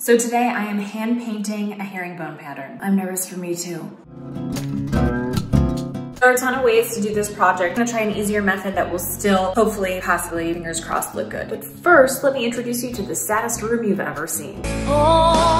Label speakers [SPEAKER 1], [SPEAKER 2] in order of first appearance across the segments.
[SPEAKER 1] So today I am hand painting a herringbone pattern. I'm nervous for me too. There are a ton of ways to do this project. I'm gonna try an easier method that will still, hopefully, possibly, fingers crossed, look good. But first, let me introduce you to the saddest room you've ever seen. Oh,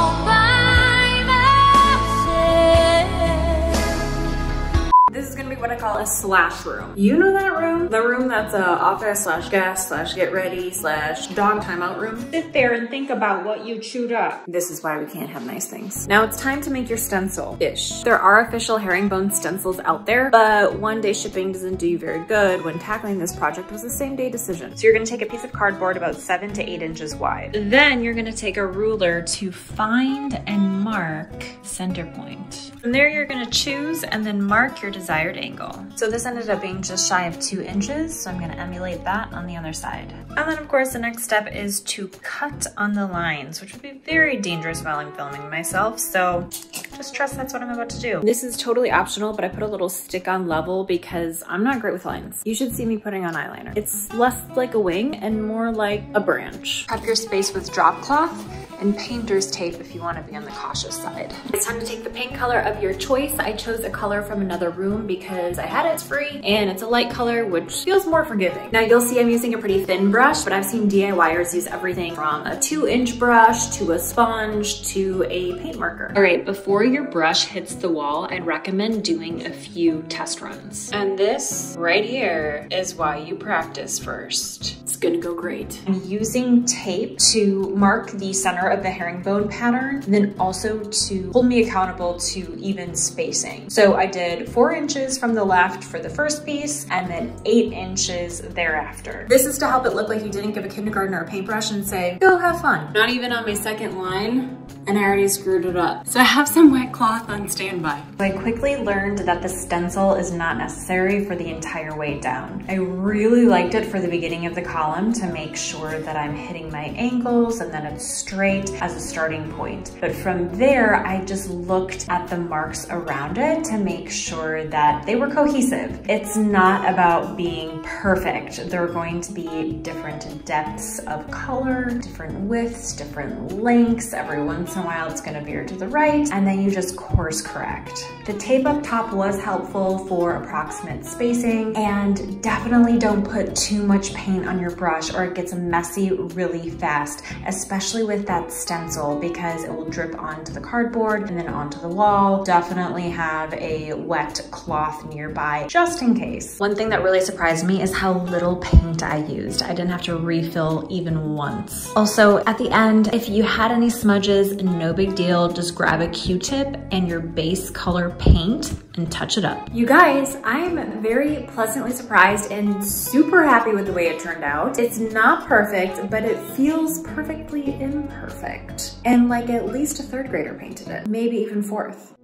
[SPEAKER 1] call a slash room. You know that room? The room that's a office slash guest slash get ready slash dog timeout room.
[SPEAKER 2] Sit there and think about what you chewed up.
[SPEAKER 1] This is why we can't have nice things. Now it's time to make your stencil-ish. There are official herringbone stencils out there, but one day shipping doesn't do you very good when tackling this project was a same day decision.
[SPEAKER 2] So you're gonna take a piece of cardboard about seven to eight inches wide. Then you're gonna take a ruler to find and mark center point. From there, you're gonna choose and then mark your desired angle. So this ended up being just shy of two inches, so I'm gonna emulate that on the other side. And then of course, the next step is to cut on the lines, which would be very dangerous while I'm filming myself, so just trust that's what I'm about to do.
[SPEAKER 1] This is totally optional, but I put a little stick on level because I'm not great with lines. You should see me putting on eyeliner. It's less like a wing and more like a branch.
[SPEAKER 2] Prep your space with drop cloth and painter's tape if you wanna be on the cautious side.
[SPEAKER 1] It's time to take the paint color of your choice. I chose a color from another room because I had it, it's free, and it's a light color, which feels more forgiving. Now you'll see I'm using a pretty thin brush, but I've seen DIYers use everything from a two inch brush to a sponge to a paint marker.
[SPEAKER 2] All right, before your brush hits the wall, I'd recommend doing a few test runs. And this right here is why you practice first.
[SPEAKER 1] It's gonna go great.
[SPEAKER 2] I'm using tape to mark the center of the herringbone pattern, then also to hold me accountable to even spacing. So I did four inches from the left for the first piece, and then eight inches thereafter.
[SPEAKER 1] This is to help it look like you didn't give a kindergartner a paintbrush and say, go have fun. Not even on my second line, and I already screwed it up. So I have some wet cloth on standby.
[SPEAKER 2] I quickly learned that the stencil is not necessary for the entire way down. I really liked it for the beginning of the column to make sure that I'm hitting my angles and then it's straight as a starting point. But from there, I just looked at the marks around it to make sure that they were cohesive. It's not about being perfect. There are going to be different depths of color, different widths, different lengths. Every once in a while, it's gonna veer to the right, and then you just course correct. The tape up top was helpful for approximate spacing, and definitely don't put too much paint on your brush or it gets messy really fast, especially with that stencil because it will drip onto the cardboard and then onto the wall. Definitely have a wet cloth nearby just in case. One thing that really surprised me is how little paint I used. I didn't have to refill even once. Also, at the end, if you had any smudges, no big deal. Just grab a Q-tip and your base color paint and touch it up.
[SPEAKER 1] You guys, I'm very pleasantly surprised and super happy with the way it turned out. It's not perfect, but it feels perfectly imperfect. And like at least a third grader painted it, maybe even fourth.